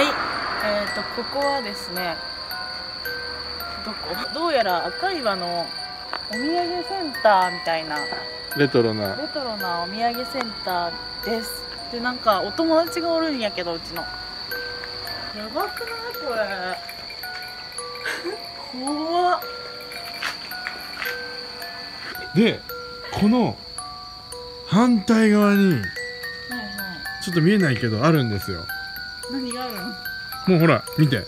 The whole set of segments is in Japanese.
はい。えーとここはですねどこ？どうやら赤岩のお土産センターみたいな。レトロな。レトロなお土産センターです。でなんかお友達がおるんやけどうちの。やばくない？これ。怖っ。でこの反対側にはいはい。ちょっと見えないけどあるんですよ何があるの？もうほら見て。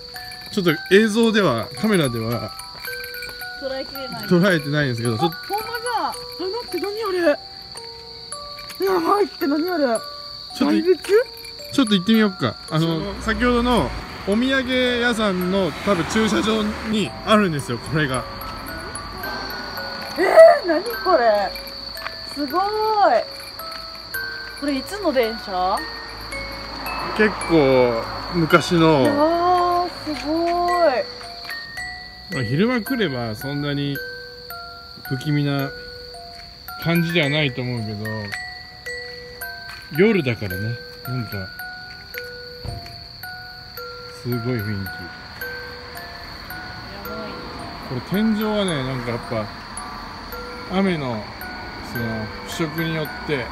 ちょっと映像ではカメラでは捉えきれない。捉えてないんですけどちょっとあほんまだ。あ待って何あれ？やばいって何あれ？ちょっとちょっと行ってみようか。あの先ほどのお土産屋さんの多分駐車場にあるんですよこれが。え何これ？すごい。これいつの電車？結構昔の。ーすごい。昼間来ればそんなに不気味な感じではないと思うけど夜だからね。なんかすごい雰囲気。これ天井はねなんかやっぱ雨のその腐食によって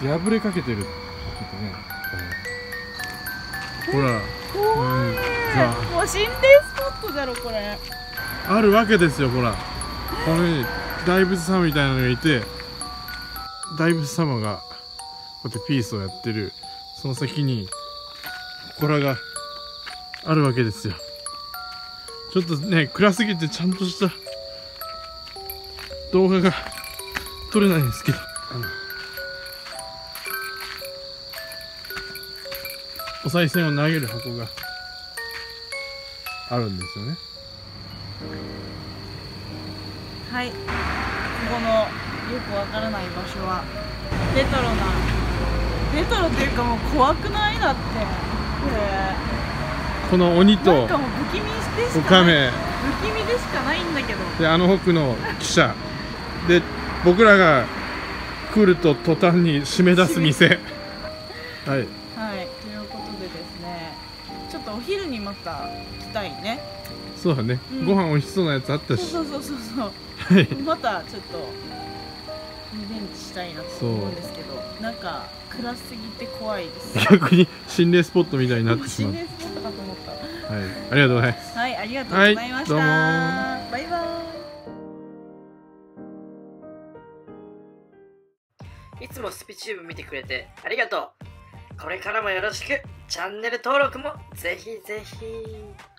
ちょっと破れかけてるってねほら。怖い。うん。さもう心霊スポットだろこれ。あるわけですよほら。このね大仏様みたいなのがいて大仏様がこうやってピースをやってるその先に祠があるわけですよ。ちょっとね暗すぎてちゃんとした動画が撮れないんですけど。あのお賽銭を投げる箱があるんですよね。はい。ここのよくわからない場所はレトロなレトロっていうかもう怖くない？だって。ここの鬼とんかもう不気味でしオかない不気味でしかないんだけど。であの奥の記者で僕らが来ると途端に締め出す店。はいはいということでですねちょっとお昼にまた来たいね。そうだね、うん。ご飯美味しそうなやつあったし。そうそうそうそう。はい。そうまたちょっとリベンジしたいなと思うんですけどなんか暗すぎて怖いです。逆に心霊スポットみたいになってしまう。心霊スポットかと思った。はい。ありがとうございます。はい、ありがとうございました。はいバイバイ。いつもスピチューブ見てくれてありがとうこれからもよろしく。チャンネル登録もぜひぜひ。